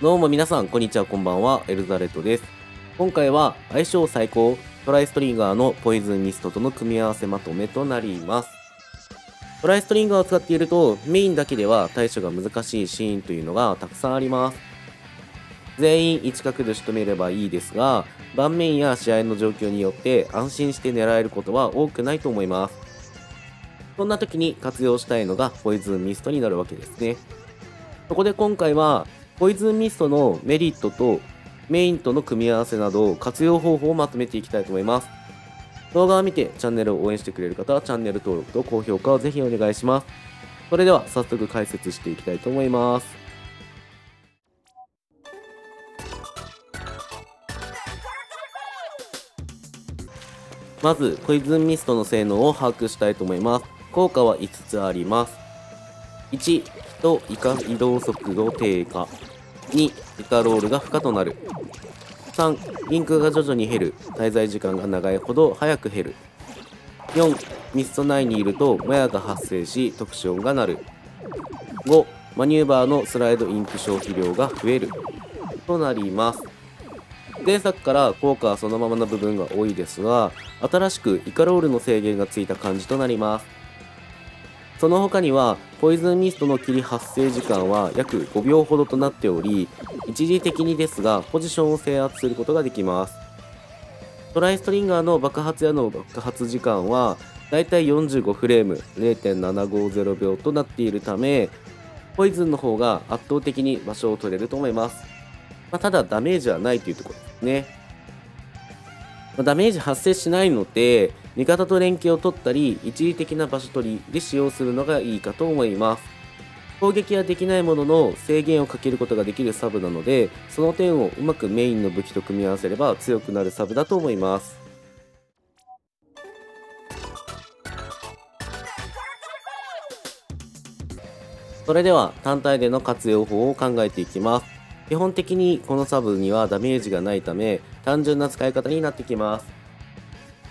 どうも皆さん、こんにちは、こんばんは、エルザレットです。今回は相性最高、トライストリンガーのポイズンミストとの組み合わせまとめとなります。トライストリンガーを使っていると、メインだけでは対処が難しいシーンというのがたくさんあります。全員一角で仕留めればいいですが、盤面や試合の状況によって安心して狙えることは多くないと思います。そんな時に活用したいのがポイズンミストになるわけですね。そこで今回はポイズンミストのメリットとメインとの組み合わせなど活用方法をまとめていきたいと思います。動画を見てチャンネルを応援してくれる方はチャンネル登録と高評価をぜひお願いします。それでは早速解説していきたいと思います。まず、ポイズンミストの性能を把握したいと思います。効果は5つあります。1、人イカ移動速度低下。2、イカロールが負荷となる。3、インクが徐々に減る。滞在時間が長いほど早く減る。4、ミスト内にいるともやが発生し特殊音が鳴る。5、マニューバーのスライドインク消費量が増える。となります。前作から効果はそのままの部分が多いですが、新しくイカロールの制限がついた感じとなります。その他には、ポイズンミストの霧発生時間は約5秒ほどとなっており、一時的にですが、ポジションを制圧することができます。トライストリンガーの爆発やの爆発時間は、だいたい45フレーム0.750秒となっているため、ポイズンの方が圧倒的に場所を取れると思います。まあ、ただダメージはないというところですね。ま、ダメージ発生しないので、味方と連携を取ったり、一時的な場所取りで使用するのがいいかと思います。攻撃はできないものの制限をかけることができるサブなので、その点をうまくメインの武器と組み合わせれば強くなるサブだと思います。それでは単体での活用法を考えていきます。基本的にこのサブにはダメージがないため単純な使い方になってきます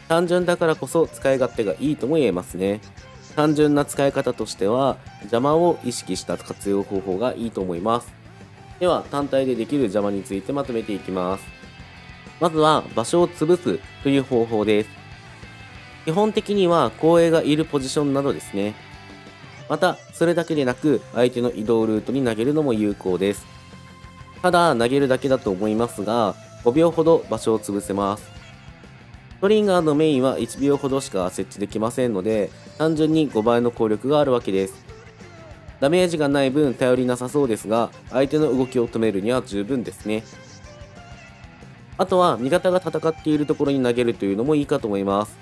単純だからこそ使い勝手がいいとも言えますね。単純な使い方としては邪魔を意識した活用方法がいいと思います。では単体でできる邪魔についてまとめていきます。まずは場所を潰すという方法です。基本的には後衛がいるポジションなどですね。またそれだけでなく相手の移動ルートに投げるのも有効です。ただ投げるだけだと思いますが、5秒ほど場所を潰せます。トリンガーのメインは1秒ほどしか設置できませんので、単純に5倍の効力があるわけです。ダメージがない分頼りなさそうですが、相手の動きを止めるには十分ですね。あとは味方が戦っているところに投げるというのもいいかと思います。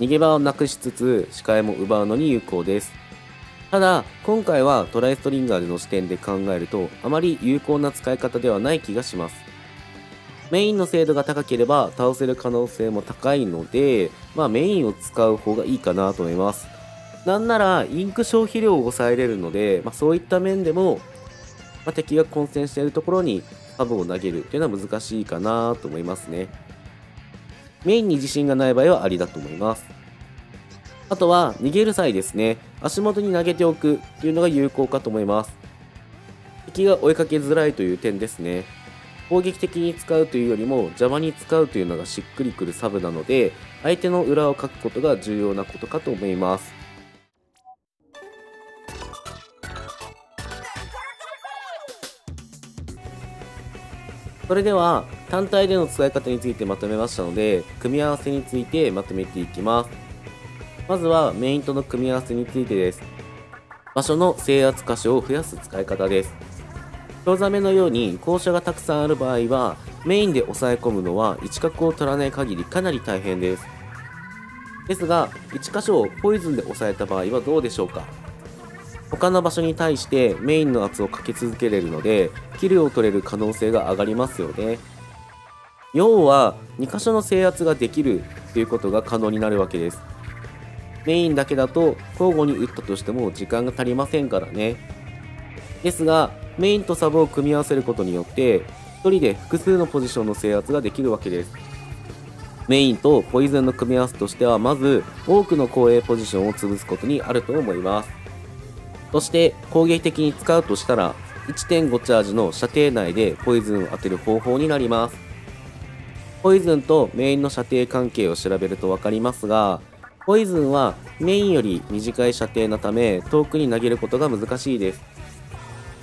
逃げ場をなくしつつ視界も奪うのに有効です。ただ、今回はトライストリンガーでの視点で考えると、あまり有効な使い方ではない気がします。メインの精度が高ければ倒せる可能性も高いので、まあメインを使う方がいいかなと思います。なんなら、インク消費量を抑えれるので、まあ、そういった面でも、まあ、敵が混戦しているところにサブを投げるというのは難しいかなと思いますね。メインに自信がない場合はありだと思います。あとは逃げる際ですね、足元に投げておくというのが有効かと思います。敵が追いかけづらいという点ですね。攻撃的に使うというよりも邪魔に使うというのがしっくりくるサブなので、相手の裏をかくことが重要なことかと思います。それでは単体での使い方についてまとめましたので組み合わせについてまとめていきますまずはメインとの組み合わせについてです。場所の制圧箇所を増やす使い方です。チザメのように校舎がたくさんある場合は、メインで抑え込むのは1角を取らない限りかなり大変です。ですが、1箇所をポイズンで抑えた場合はどうでしょうか？他の場所に対してメインの圧をかけ続けれるので、キルを取れる可能性が上がりますよね。要は、2箇所の制圧ができるということが可能になるわけです。メインだけだと交互に打ったとしても時間が足りませんからね。ですが、メインとサブを組み合わせることによって、1人で複数のポジションの制圧ができるわけです。メインとポイズンの組み合わせとしては、まず多くの後衛ポジションを潰すことにあると思います。そして攻撃的に使うとしたら、1.5チャージの射程内でポイズンを当てる方法になりますポイズンとメインの射程関係を調べると分かりますがポイズンはメインより短い射程のため遠くに投げることが難しいです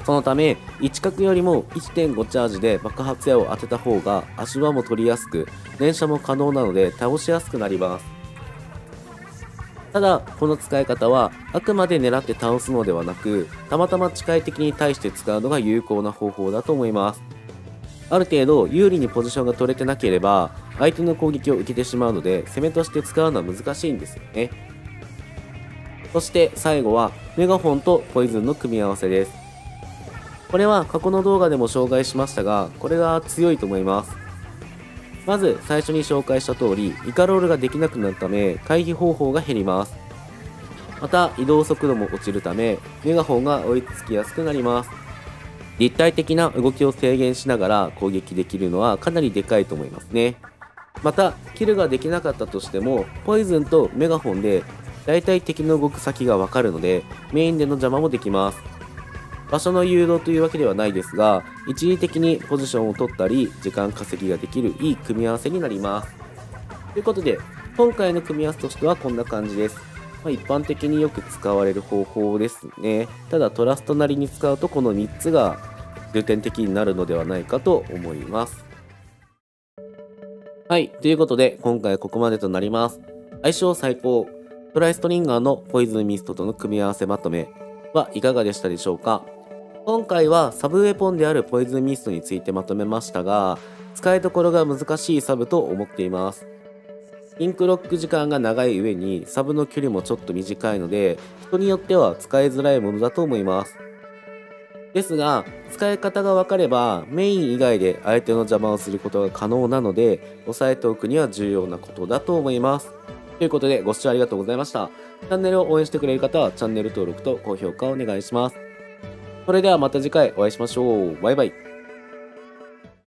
そのため1角よりも1.5チャージで爆発矢を当てた方が足場も取りやすく連射も可能なので倒しやすくなります。ただこの使い方はあくまで狙って倒すのではなくたまたま近い敵に対して使うのが有効な方法だと思います。ある程度有利にポジションが取れてなければ相手の攻撃を受けてしまうので攻めとして使うのは難しいんですよね。そして最後はメガホンとポイズンの組み合わせです。これは過去の動画でも紹介しましたがこれが強いと思います。まず最初に紹介した通りイカロールができなくなるため回避方法が減ります。また移動速度も落ちるためメガホンが追いつきやすくなります。立体的な動きを制限しながら攻撃できるのはかなりでかいと思いますね。またキルができなかったとしてもポイズンとメガホンで大体敵の動く先がわかるのでメインでの邪魔もできます。場所の誘導というわけではないですが一時的にポジションを取ったり時間稼ぎができるいい組み合わせになりますということで今回の組み合わせとしてはこんな感じですまあ、一般的によく使われる方法ですね。ただトラストなりに使うとこの3つが重点的になるのではないかと思います。はい。ということで、今回ここまでとなります。相性最高。トライストリンガーのポイズンミストとの組み合わせまとめはいかがでしたでしょうか？今回はサブウェポンであるポイズンミストについてまとめましたが、使いどころが難しいサブと思っています。インクロック時間が長い上にサブの距離もちょっと短いので人によっては使いづらいものだと思います。ですが使い方が分かればメイン以外で相手の邪魔をすることが可能なので押さえておくには重要なことだと思います。ということでご視聴ありがとうございました。チャンネルを応援してくれる方はチャンネル登録と高評価をお願いします。それではまた次回お会いしましょう。バイバイ。